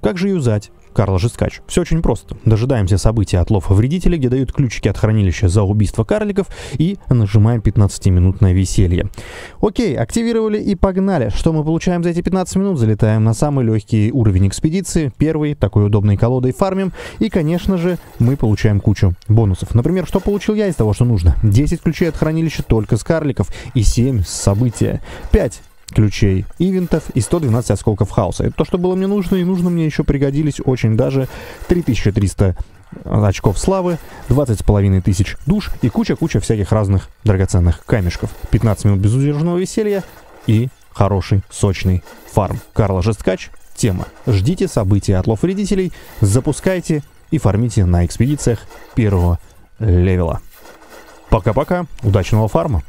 Как же юзать? Карл Жесткач. Все очень просто. Дожидаемся события от лофа вредителя, где дают ключики от хранилища за убийство карликов и нажимаем 15-минутное веселье. Окей, активировали и погнали. Что мы получаем за эти 15 минут? Залетаем на самый легкий уровень экспедиции. Первый, такой удобной колодой фармим. И, конечно же, мы получаем кучу бонусов. Например, что получил я из того, что нужно? 10 ключей от хранилища только с карликов и 7 с события. 5 ключей ивентов и 112 осколков хаоса. Это то, что было мне нужно, и нужно мне еще пригодились очень даже 3300 очков славы, 20 с половиной тысяч душ и куча-куча всяких разных драгоценных камешков. 15 минут безудержного веселья и хороший, сочный фарм. Карла Жесткач, тема. Ждите события от лов вредителей, запускайте и фармите на экспедициях первого левела. Пока-пока, удачного фарма!